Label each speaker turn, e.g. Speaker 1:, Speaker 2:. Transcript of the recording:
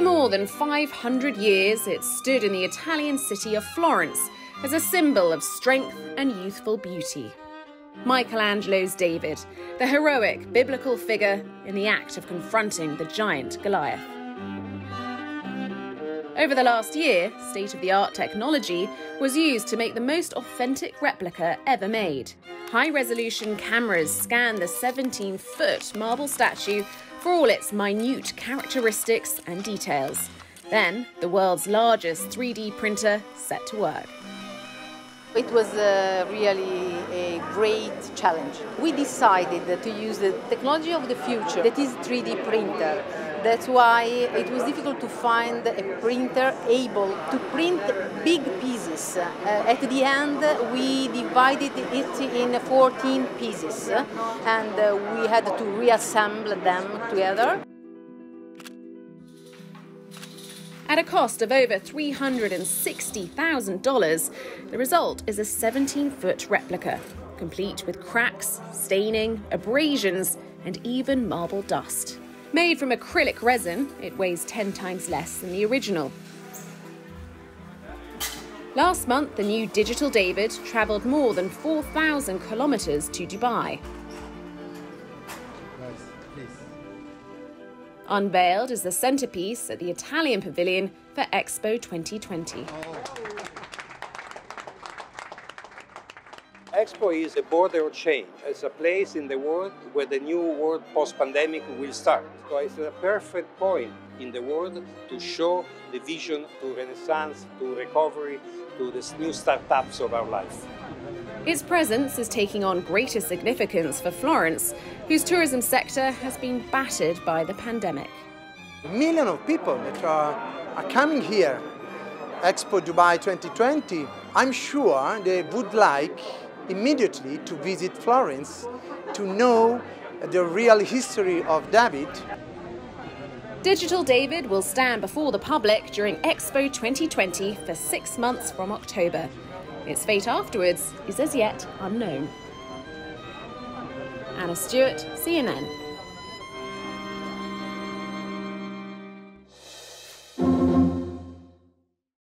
Speaker 1: more than 500 years, it stood in the Italian city of Florence as a symbol of strength and youthful beauty. Michelangelo's David, the heroic biblical figure in the act of confronting the giant Goliath. Over the last year, state of the art technology was used to make the most authentic replica ever made. High resolution cameras scanned the 17 foot marble statue for all its minute characteristics and details. Then, the world's largest 3D printer set to work.
Speaker 2: It was uh, really a great challenge. We decided to use the technology of the future, that is 3D printer. That's why it was difficult to find a printer able to print big pieces. Uh, at the end, we divided it in 14 pieces and uh, we had to reassemble them together.
Speaker 1: At a cost of over $360,000, the result is a 17 foot replica, complete with cracks, staining, abrasions, and even marble dust. Made from acrylic resin, it weighs 10 times less than the original. Last month, the new Digital David travelled more than 4,000 kilometres to Dubai. Unveiled as the centrepiece at the Italian Pavilion for Expo 2020.
Speaker 3: Expo is a border of change. It's a place in the world where the new world post-pandemic will start. So it's a perfect point in the world to show the vision to renaissance, to recovery, to the new startups of our life.
Speaker 1: Its presence is taking on greater significance for Florence, whose tourism sector has been battered by the pandemic.
Speaker 4: Millions of people that are, are coming here, Expo Dubai 2020, I'm sure they would like immediately to visit Florence to know the real history of David.
Speaker 1: Digital David will stand before the public during Expo 2020 for six months from October. Its fate afterwards is as yet unknown. Anna Stewart, CNN.